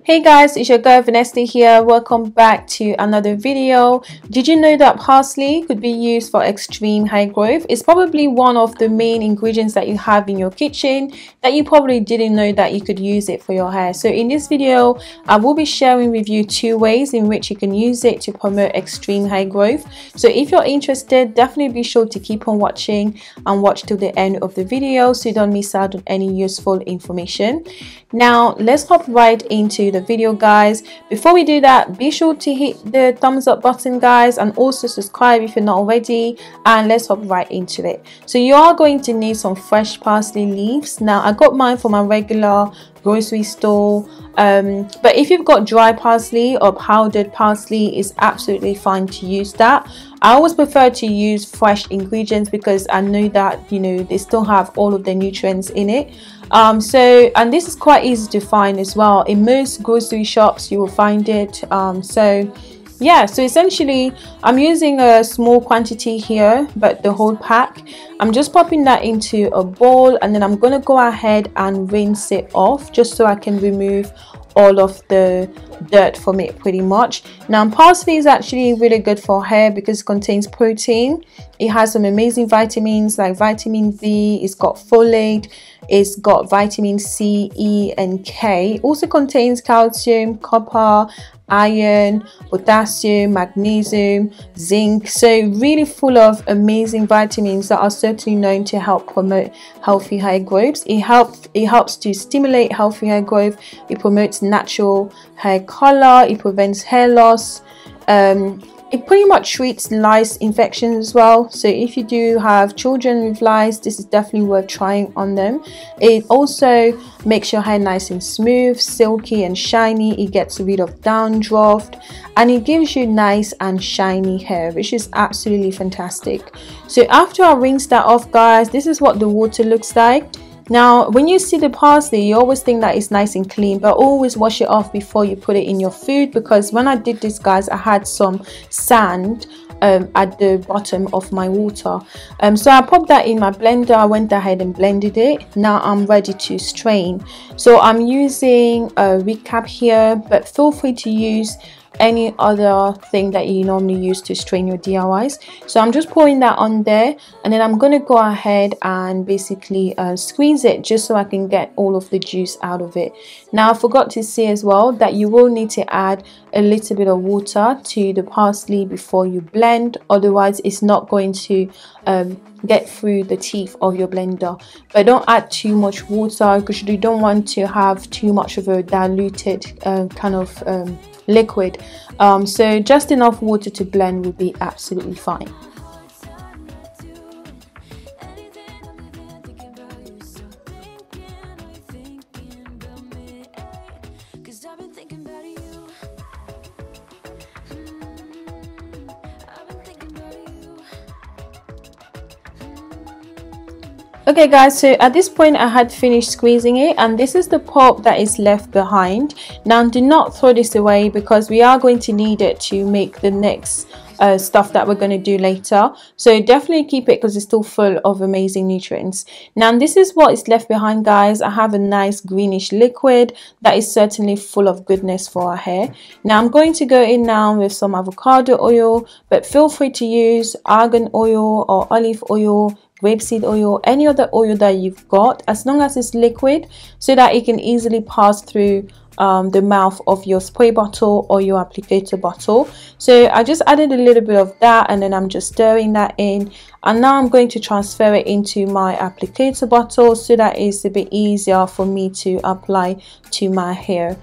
Hey guys, it's your girl Vanessa here. Welcome back to another video. Did you know that parsley could be used for extreme high growth? It's probably one of the main ingredients that you have in your kitchen that you probably didn't know that you could use it for your hair. So in this video, I will be sharing with you two ways in which you can use it to promote extreme high growth. So if you're interested, definitely be sure to keep on watching and watch till the end of the video so you don't miss out on any useful information. Now let's hop right into the video guys. Before we do that be sure to hit the thumbs up button guys and also subscribe if you're not already and let's hop right into it. So you are going to need some fresh parsley leaves. Now i got mine from my regular grocery store. Um, but if you've got dry parsley or powdered parsley it's absolutely fine to use that. I always prefer to use fresh ingredients because I know that you know they still have all of the nutrients in it. Um, so and this is quite easy to find as well. In most grocery shops you will find it um, so yeah so essentially i'm using a small quantity here but the whole pack. I'm just popping that into a bowl and then i'm to go ahead and rinse it off just so i can remove all of the dirt from it pretty much. Now parsley is actually really good for hair because it contains protein it has some amazing vitamins like vitamin B it's got folate it's got vitamin c e and k it also contains calcium copper iron, potassium, magnesium, zinc. So really full of amazing vitamins that are certainly known to help promote healthy hair growth. It helps it helps to stimulate healthy hair growth. It promotes natural hair color. It prevents hair loss. Um, it pretty much treats lice infections as well. So if you do have children with lice this is definitely worth trying on them. It also makes your hair nice and smooth silky and shiny. It gets rid of dandruff and it gives you nice and shiny hair which is absolutely fantastic. So after I rinse that off guys this is what the water looks like now, when you see the parsley, you always think that it's nice and clean, but always wash it off before you put it in your food because when I did this, guys, I had some sand um, at the bottom of my water. Um, so I popped that in my blender, I went ahead and blended it. Now I'm ready to strain. So I'm using a wig cap here, but feel free to use any other thing that you normally use to strain your DIYs so I'm just pouring that on there and then I'm going to go ahead and basically uh, squeeze it just so I can get all of the juice out of it. Now I forgot to say as well that you will need to add a little bit of water to the parsley before you blend. Otherwise it's not going to um, get through the teeth of your blender. But don't add too much water because you don't want to have too much of a diluted uh, kind of um, liquid. Um, so just enough water to blend will be absolutely fine. Okay guys so at this point i had finished squeezing it and this is the pulp that is left behind now do not throw this away because we are going to need it to make the next uh, stuff that we're going to do later. So definitely keep it because it's still full of amazing nutrients. Now this is what is left behind guys. I have a nice greenish liquid that is certainly full of goodness for our hair. Now i'm going to go in now with some avocado oil but feel free to use argan oil or olive oil rapeseed oil any other oil that you've got as long as it's liquid so that it can easily pass through um, the mouth of your spray bottle or your applicator bottle. So I just added a little bit of that and then I'm just stirring that in. And now I'm going to transfer it into my applicator bottle. So that it's a bit easier for me to apply to my hair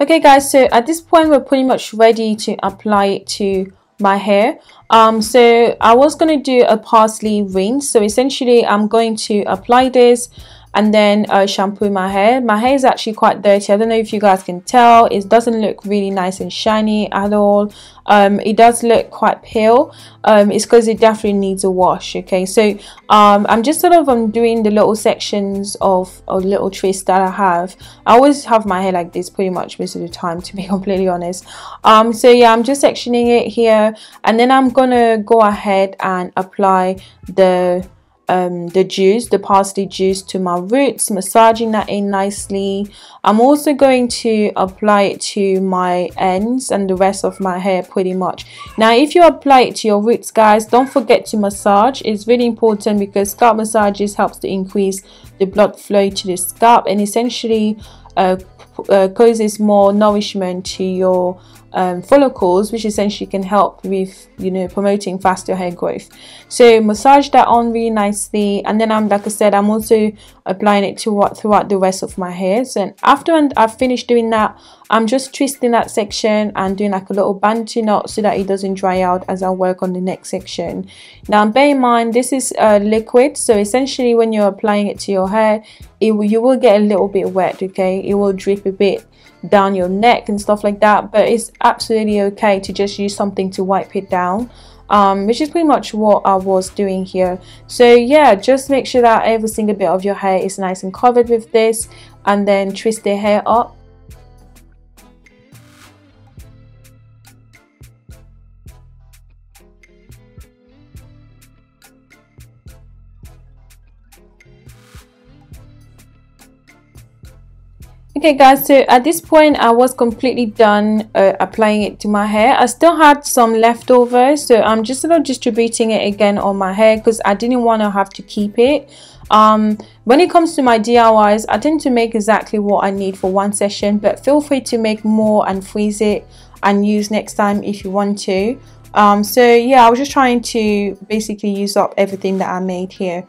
okay guys so at this point we're pretty much ready to apply it to my hair. Um so i was going to do a parsley rinse. So essentially i'm going to apply this and then uh, shampoo my hair. My hair is actually quite dirty. I don't know if you guys can tell. It doesn't look really nice and shiny at all. Um, it does look quite pale. Um, it's because it definitely needs a wash okay? So um, I'm just sort of um, doing the little sections of or little twists that I have. I always have my hair like this pretty much most of the time to be completely honest. Um, so yeah I'm just sectioning it here. And then I'm gonna go ahead and apply the um, the juice, the parsley juice to my roots, massaging that in nicely. I'm also going to apply it to my ends and the rest of my hair pretty much. Now, if you apply it to your roots, guys, don't forget to massage. It's really important because scalp massages helps to increase the blood flow to the scalp and essentially uh, uh, causes more nourishment to your um, follicles which essentially can help with you know promoting faster hair growth. So massage that on really nicely. And then I'm like I said I'm also applying it to what throughout the rest of my hair. So after I've finished doing that I'm just twisting that section and doing like a little bantu knot so that it doesn't dry out as I work on the next section. Now bear in mind this is a uh, liquid. So essentially when you're applying it to your hair it you will get a little bit wet okay? It will drip a bit down your neck and stuff like that but it's absolutely okay to just use something to wipe it down um, which is pretty much what I was doing here. So yeah just make sure that every single bit of your hair is nice and covered with this and then twist the hair up okay guys so at this point i was completely done uh, applying it to my hair i still had some leftovers so i'm just sort of distributing it again on my hair because i didn't want to have to keep it um, when it comes to my DIYs, I tend to make exactly what I need for one session, but feel free to make more and freeze it and use next time if you want to. Um, so yeah, I was just trying to basically use up everything that I made here.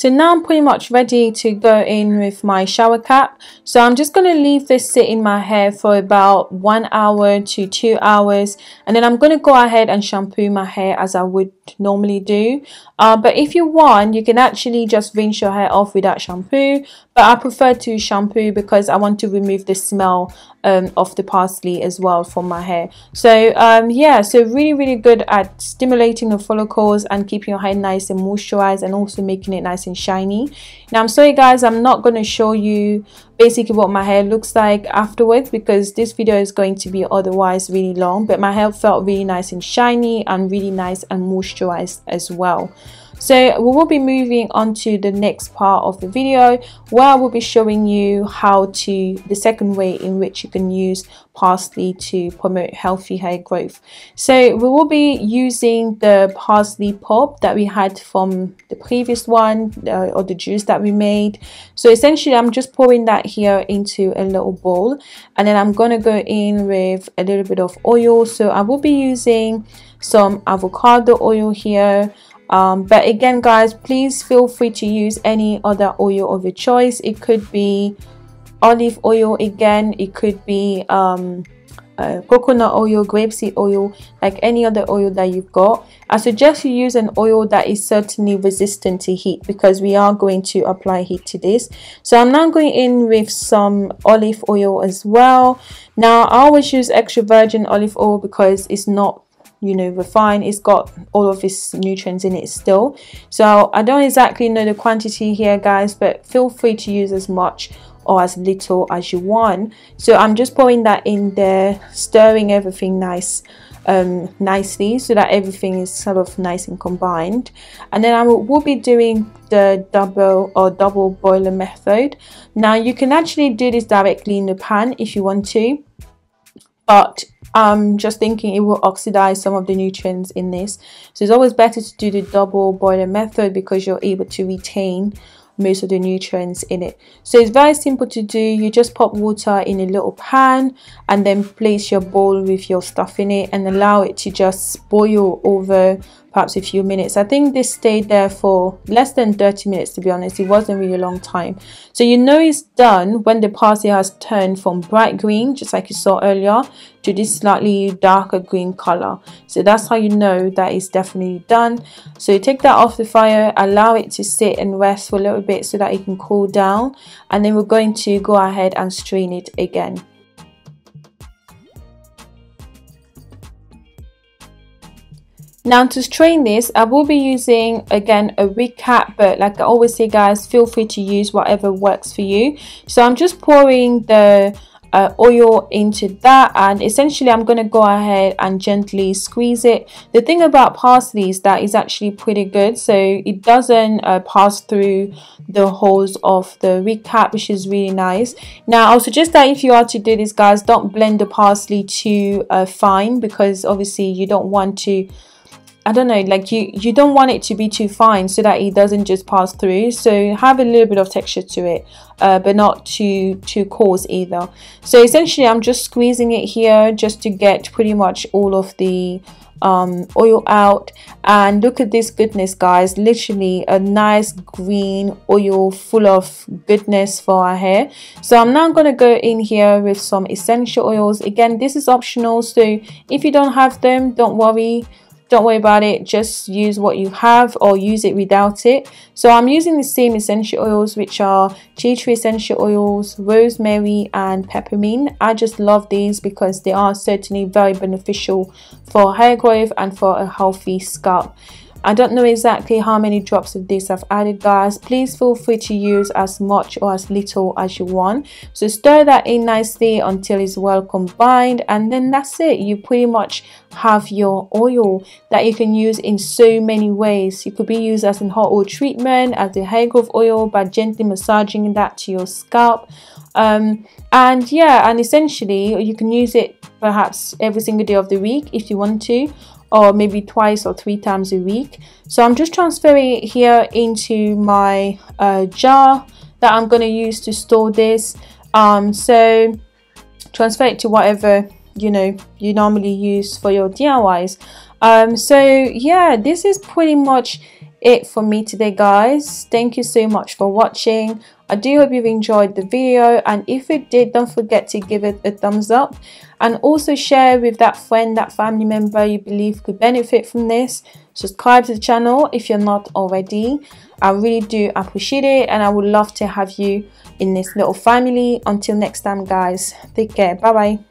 So now I'm pretty much ready to go in with my shower cap. So I'm just going to leave this sit in my hair for about one hour to two hours. And then I'm going to go ahead and shampoo my hair as I would normally do. Uh, but if you want, you can actually just rinse your hair off without shampoo. But I prefer to shampoo because I want to remove the smell um, of the parsley as well from my hair. So um, yeah, so really, really good at stimulating the follicles and keeping your hair nice and moisturized and also making it nice and shiny. Now I'm sorry guys, I'm not going to show you basically what my hair looks like afterwards because this video is going to be otherwise really long but my hair felt really nice and shiny and really nice and moisturized as well so we will be moving on to the next part of the video where I will be showing you how to the second way in which you can use parsley to promote healthy hair growth. So we will be using the parsley pulp that we had from the previous one uh, or the juice that we made. So essentially I'm just pouring that here into a little bowl and then I'm going to go in with a little bit of oil. So I will be using some avocado oil here um, but again guys please feel free to use any other oil of your choice. It could be olive oil again. It could be um, uh, coconut oil grapeseed oil like any other oil that you've got. I suggest you use an oil that is certainly resistant to heat because we are going to apply heat to this. So i'm now going in with some olive oil as well. Now i always use extra virgin olive oil because it's not you know refined. It's got all of its nutrients in it still. So i don't exactly know the quantity here guys but feel free to use as much or as little as you want. So i'm just pouring that in there stirring everything nice um, nicely so that everything is sort of nice and combined. And then I will, will be doing the double or double boiler method. Now you can actually do this directly in the pan if you want to but I'm just thinking it will oxidize some of the nutrients in this. So it's always better to do the double boiler method because you're able to retain most of the nutrients in it. So it's very simple to do. You just pop water in a little pan and then place your bowl with your stuff in it and allow it to just boil over perhaps a few minutes. I think this stayed there for less than 30 minutes to be honest. It wasn't really a long time. So you know it's done when the parsley has turned from bright green just like you saw earlier to this slightly darker green color. So that's how you know that it's definitely done. So you take that off the fire allow it to sit and rest for a little bit so that it can cool down. And then we're going to go ahead and strain it again Now to strain this, I will be using again a wig cap, but like I always say guys, feel free to use whatever works for you. So I'm just pouring the uh, oil into that and essentially I'm going to go ahead and gently squeeze it. The thing about parsley is that it's actually pretty good so it doesn't uh, pass through the holes of the wig cap which is really nice. Now I'll suggest that if you are to do this guys don't blend the parsley too uh, fine because obviously you don't want to I don't know, like you, you don't want it to be too fine so that it doesn't just pass through. So have a little bit of texture to it, uh, but not too, too coarse either. So essentially I'm just squeezing it here just to get pretty much all of the um, oil out and look at this goodness guys literally a nice green oil full of goodness for our hair so I'm now going to go in here with some essential oils again this is optional so if you don't have them don't worry don't worry about it. Just use what you have or use it without it. So i'm using the same essential oils which are tea tree essential oils rosemary and peppermint. I just love these because they are certainly very beneficial for hair growth and for a healthy scalp I don't know exactly how many drops of this I've added guys. Please feel free to use as much or as little as you want. So stir that in nicely until it's well combined and then that's it. You pretty much have your oil that you can use in so many ways. It could be used as a hot oil treatment, as a hair growth oil by gently massaging that to your scalp. Um, and yeah, and essentially you can use it perhaps every single day of the week if you want to or maybe twice or three times a week. So I'm just transferring it here into my uh, jar that I'm going to use to store this. Um, so transfer it to whatever you know you normally use for your DIYs. Um, so yeah, this is pretty much it for me today guys. Thank you so much for watching. I do hope you've enjoyed the video and if it did don't forget to give it a thumbs up and also share with that friend that family member you believe could benefit from this. Subscribe to the channel if you're not already. I really do appreciate it and I would love to have you in this little family. Until next time guys. Take care. Bye bye